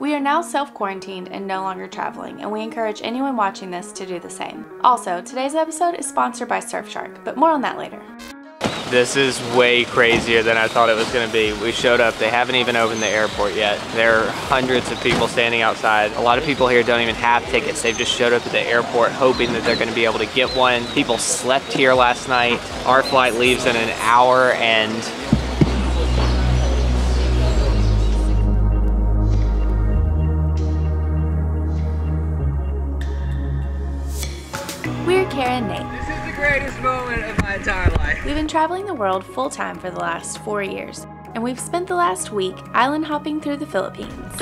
We are now self-quarantined and no longer traveling, and we encourage anyone watching this to do the same. Also, today's episode is sponsored by Surfshark, but more on that later. This is way crazier than I thought it was gonna be. We showed up, they haven't even opened the airport yet. There are hundreds of people standing outside. A lot of people here don't even have tickets. They've just showed up at the airport hoping that they're gonna be able to get one. People slept here last night. Our flight leaves in an hour and We've been traveling the world full time for the last four years, and we've spent the last week island hopping through the Philippines.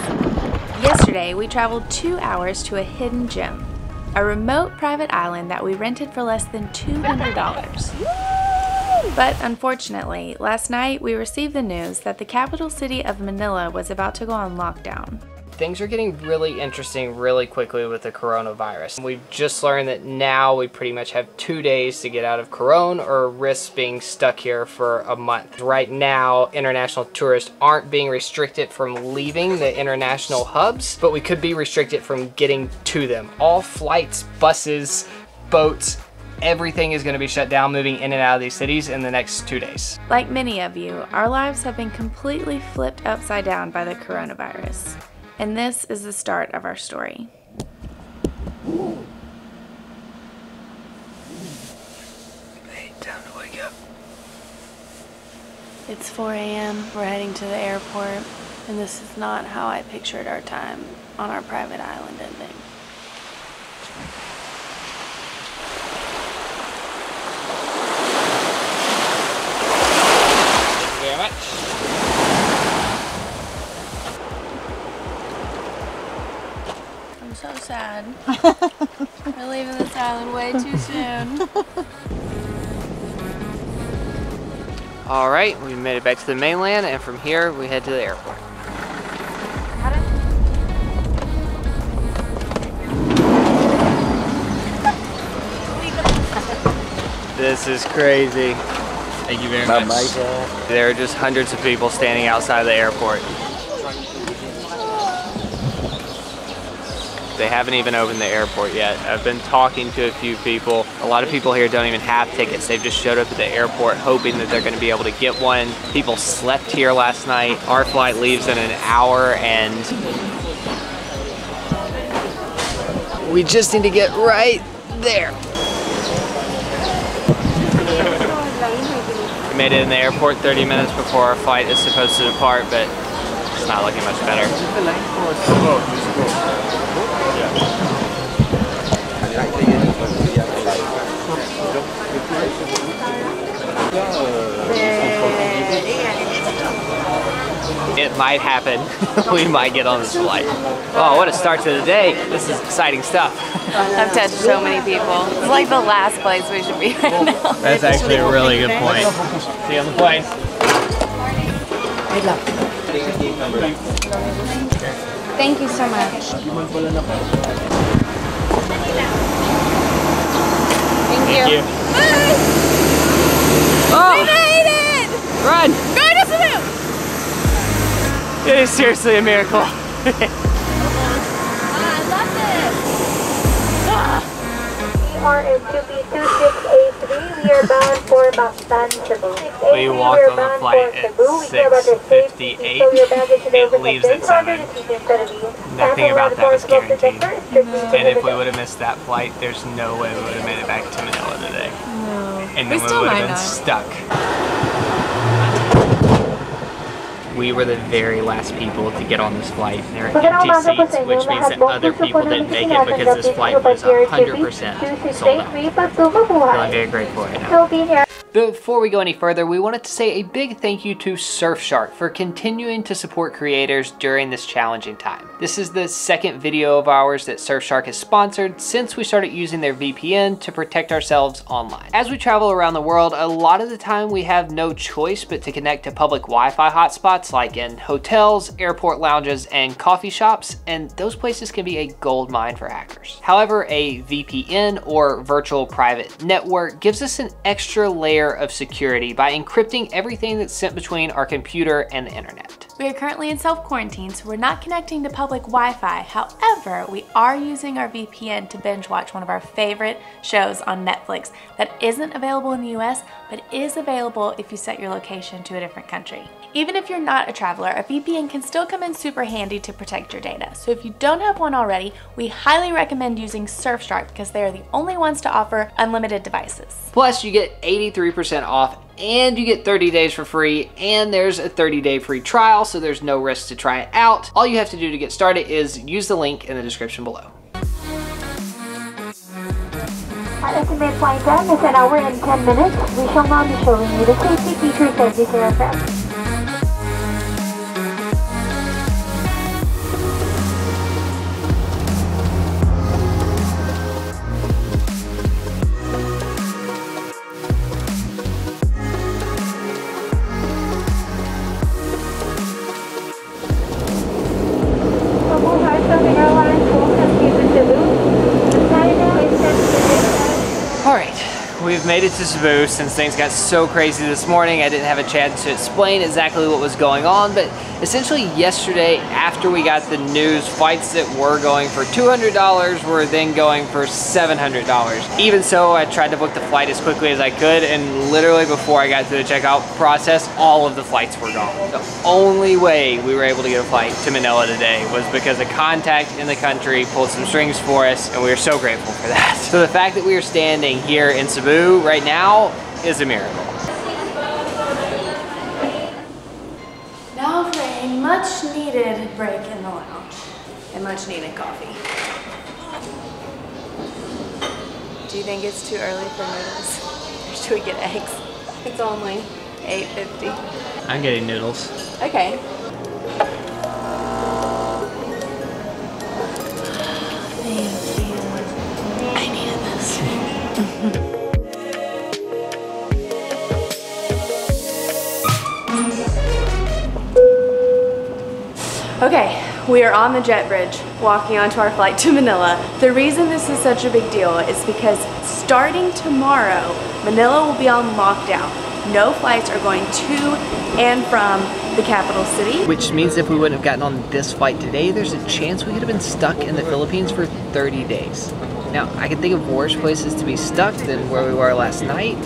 Yesterday, we traveled two hours to a hidden gem, a remote private island that we rented for less than $200. But unfortunately, last night we received the news that the capital city of Manila was about to go on lockdown. Things are getting really interesting really quickly with the coronavirus. We've just learned that now we pretty much have two days to get out of Coron or risk being stuck here for a month. Right now, international tourists aren't being restricted from leaving the international hubs, but we could be restricted from getting to them. All flights, buses, boats, everything is going to be shut down moving in and out of these cities in the next two days. Like many of you, our lives have been completely flipped upside down by the coronavirus. And this is the start of our story. Hey, time to wake up. It's 4 a.m. We're heading to the airport, and this is not how I pictured our time on our private island ending. So sad. We're leaving this island way too soon. All right, we made it back to the mainland, and from here we head to the airport. This is crazy. Thank you very much. There are just hundreds of people standing outside the airport. They haven't even opened the airport yet. I've been talking to a few people. A lot of people here don't even have tickets. They've just showed up at the airport hoping that they're going to be able to get one. People slept here last night. Our flight leaves in an hour and we just need to get right there. We made it in the airport 30 minutes before our flight is supposed to depart, but not looking much better. It might happen. we might get on this flight. Oh, what a start to the day. This is exciting stuff. I've touched so many people. It's like the last place we should be right now. That's actually a really good point. See you on the plane. Thank you so much. Thank you. Thank you. Oh, made it! run! Go to Cebu! It is seriously a miracle. I love this! We are in 2B2683. We are bound for Mactan, Cebu. We walked on the flight at 6:58. It leaves at 7. Nothing about that was guaranteed. And if we would have missed that flight, there's no way we would have made it back to Manila today. No. And We then we, still would might have been not. stuck. We were the very last people to get on this flight. There are empty seats, which means that other people didn't make it because this flight was 100% sold out. Feeling very grateful right now. We'll be here. Before we go any further, we wanted to say a big thank you to Surfshark for continuing to support creators during this challenging time. This is the second video of ours that Surfshark has sponsored since we started using their VPN to protect ourselves online. As we travel around the world, a lot of the time we have no choice but to connect to public Wi-Fi hotspots like in hotels, airport lounges, and coffee shops, and those places can be a gold mine for hackers. However, a VPN or virtual private network gives us an extra layer of security by encrypting everything that's sent between our computer and the internet. We are currently in self-quarantine, so we're not connecting to public Wi-Fi. However, we are using our VPN to binge watch one of our favorite shows on Netflix that isn't available in the US, but is available if you set your location to a different country. Even if you're not a traveler, a VPN can still come in super handy to protect your data. So if you don't have one already, we highly recommend using Surfshark because they are the only ones to offer unlimited devices. Plus, you get 83% off and you get 30 days for free and there's a 30 day free trial so there's no risk to try it out. All you have to do to get started is use the link in the description below. Our estimate flight time is an hour and 10 minutes. We shall now be showing you the safety features of this aircraft. We've made it to Cebu since things got so crazy this morning. I didn't have a chance to explain exactly what was going on, but essentially yesterday after we got the news, flights that were going for $200 were then going for $700. Even so, I tried to book the flight as quickly as I could and literally before I got to the checkout process, all of the flights were gone. The only way we were able to get a flight to Manila today was because a contact in the country pulled some strings for us and we are so grateful for that. So the fact that we are standing here in Cebu right now is a miracle. Now for a much needed break in the lounge and much needed coffee. Do you think it's too early for noodles? Or should we get eggs? It's only 8.50. I'm getting noodles. Okay. We are on the jet bridge walking onto our flight to Manila. The reason this is such a big deal is because starting tomorrow, Manila will be on lockdown. No flights are going to and from the capital city. Which means if we wouldn't have gotten on this flight today, there's a chance we could have been stuck in the Philippines for 30 days. Now, I can think of worse places to be stuck than where we were last night,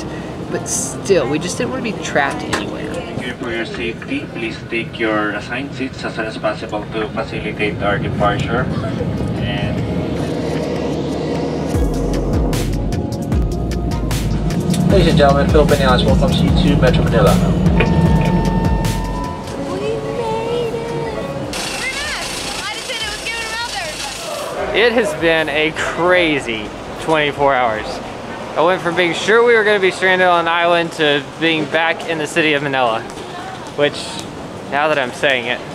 but still, we just didn't want to be trapped anywhere. Thank you for your safety. Please take your assigned seats as soon as possible to facilitate our departure. And Ladies and gentlemen, Philippine Airlines welcomes you to Metro Manila. It has been a crazy 24 hours. I went from being sure we were going to be stranded on an island to being back in the city of Manila, which, now that I'm saying it,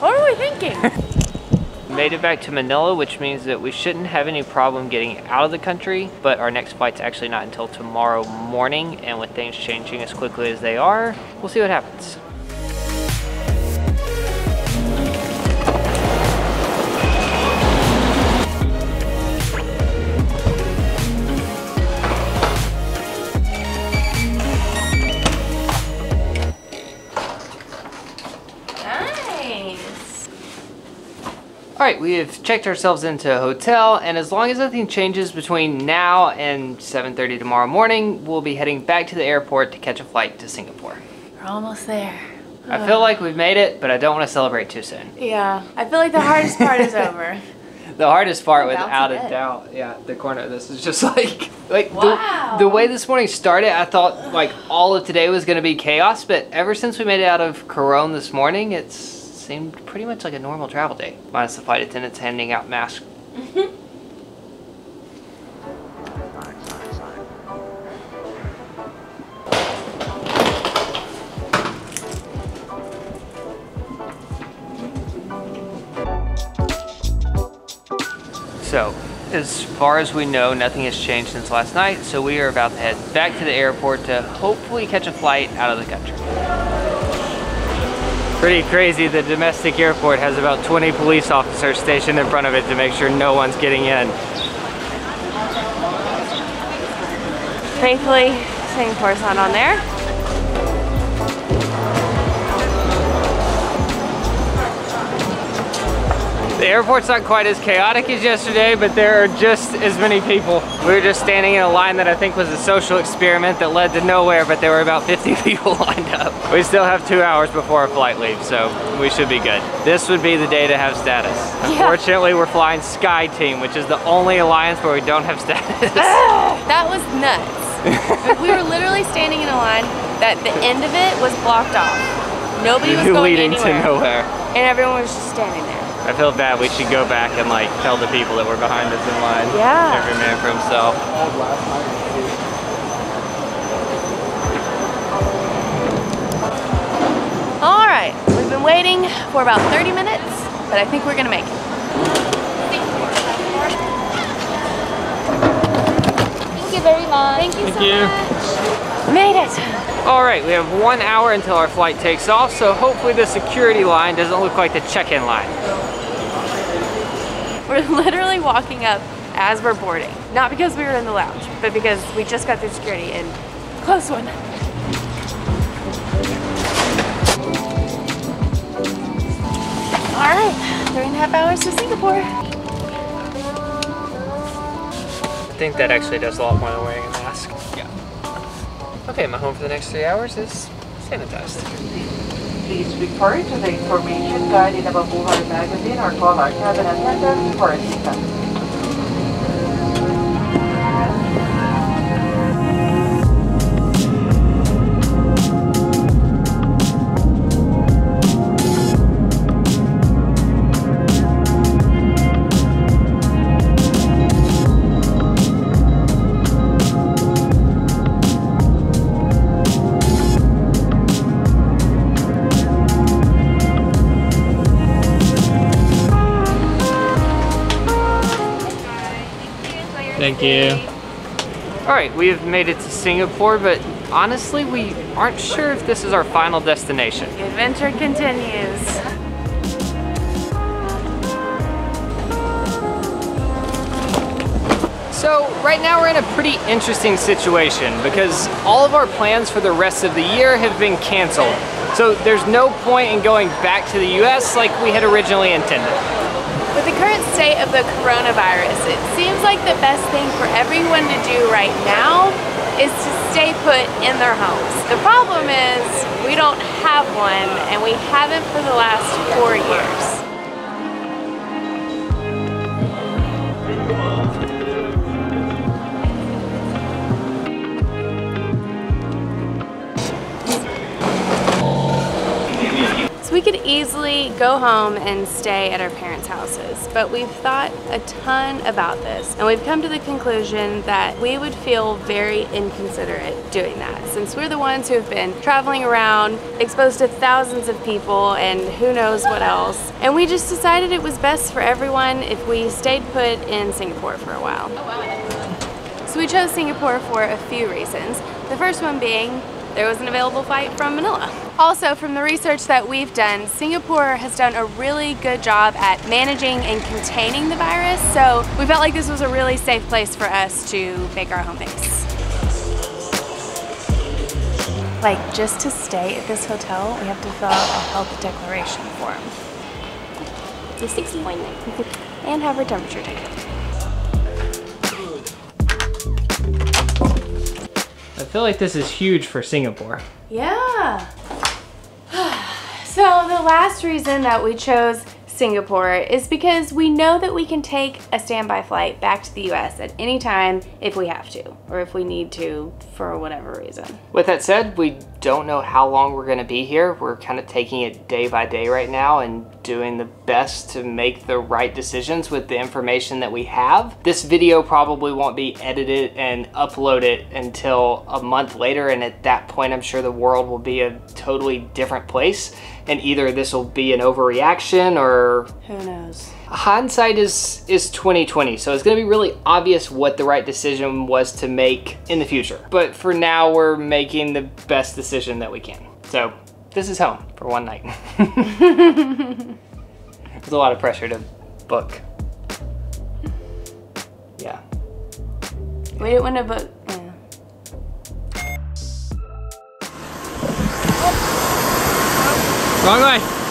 What are we thinking? made it back to Manila, which means that we shouldn't have any problem getting out of the country, but our next flight's actually not until tomorrow morning, and with things changing as quickly as they are, we'll see what happens. Right, we have checked ourselves into a hotel, and as long as nothing changes between now and 7.30 tomorrow morning, we'll be heading back to the airport to catch a flight to Singapore. We're almost there. I feel like we've made it, but I don't want to celebrate too soon. Yeah, I feel like the hardest part is over. The hardest part, without a a doubt, yeah, the corner of this is just like, like Wow. the, the way this morning started, I thought like all of today was going to be chaos, but ever since we made it out of Coron this morning, it's seemed pretty much like a normal travel day, minus the flight attendants handing out masks. So, as far as we know, nothing has changed since last night, so we are about to head back to the airport to hopefully catch a flight out of the country. Pretty crazy, the domestic airport has about 20 police officers stationed in front of it to make sure no one's getting in. Thankfully, Singapore's not on there. The airport's not quite as chaotic as yesterday, but there are just as many people. We were just standing in a line that I think was a social experiment that led to nowhere, but there were about 50 people lined up. We still have two hours before our flight leaves, so we should be good. This would be the day to have status. Unfortunately, we're flying Sky Team, which is the only alliance where we don't have status. That was nuts. we were literally standing in a line that the end of it was blocked off. Nobody was going leading anywhere. to nowhere. And everyone was just standing there. I feel bad. We should go back and like tell the people that were behind us in line. Yeah. Every man for himself. All right, we've been waiting for about 30 minutes, but I think we're gonna make it. Thank you very much. Thank you Thank so you. much. Made it. All right, we have one hour until our flight takes off, so hopefully the security line doesn't look like the check-in line. We're literally walking up as we're boarding. Not because we were in the lounge, but because we just got through security and close one. All right, three and a half hours to Singapore. I think that actually does a lot more than wearing a mask. Yeah. Okay, my home for the next three hours is sanitized. Please refer to the information guide in our Buhar magazine or call our cabin attendant for assistance. Thank you. All right, we have made it to Singapore, but honestly, we aren't sure if this is our final destination. The adventure continues. So right now we're in a pretty interesting situation because all of our plans for the rest of the year have been canceled. So there's no point in going back to the US like we had originally intended. With the current state of the coronavirus, it seems like the best thing for everyone to do right now is to stay put in their homes. The problem is we don't have one and we haven't for the last four years. We could easily go home and stay at our parents' houses, but we've thought a ton about this and we've come to the conclusion that we would feel very inconsiderate doing that since we're the ones who have been traveling around, exposed to thousands of people and who knows what else. And we just decided it was best for everyone if we stayed put in Singapore for a while. Oh, so we chose Singapore for a few reasons. The first one being there was an available flight from Manila. Also, from the research that we've done, Singapore has done a really good job at managing and containing the virus, so we felt like this was a really safe place for us to make our home base. Like, just to stay at this hotel, we have to fill out a health declaration form. It's a 60 and have our temperature taken. Feel like this is huge for Singapore. Yeah. so the last reason that we chose Singapore is because we know that we can take a standby flight back to the US at any time if we have to, or if we need to for whatever reason. With that said, we don't know how long we're gonna be here. We're kind of taking it day by day right now and doing the best to make the right decisions with the information that we have. This video probably won't be edited and uploaded until a month later, and at that point, I'm sure the world will be a totally different place. And either this will be an overreaction or Who knows? hindsight is is 2020 so it's going to be really obvious what the right decision was to make in the future but for now we're making the best decision that we can so this is home for one night there's a lot of pressure to book yeah We didn't want to book. Yeah. wrong way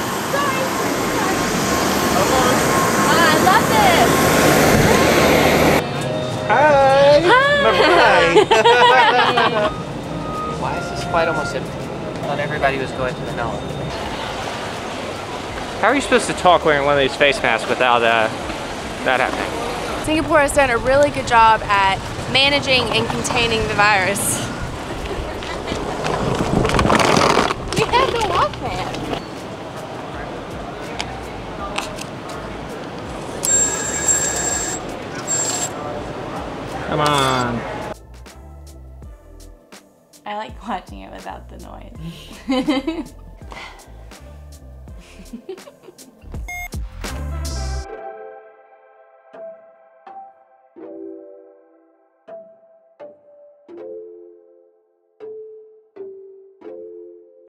love this. Hi. Hi. Why is this flight almost empty? I thought everybody was going to the Nile. How are you supposed to talk wearing one of these face masks without uh, that happening? Singapore has done a really good job at managing and containing the virus. we have the walk. On. I like watching it without the noise.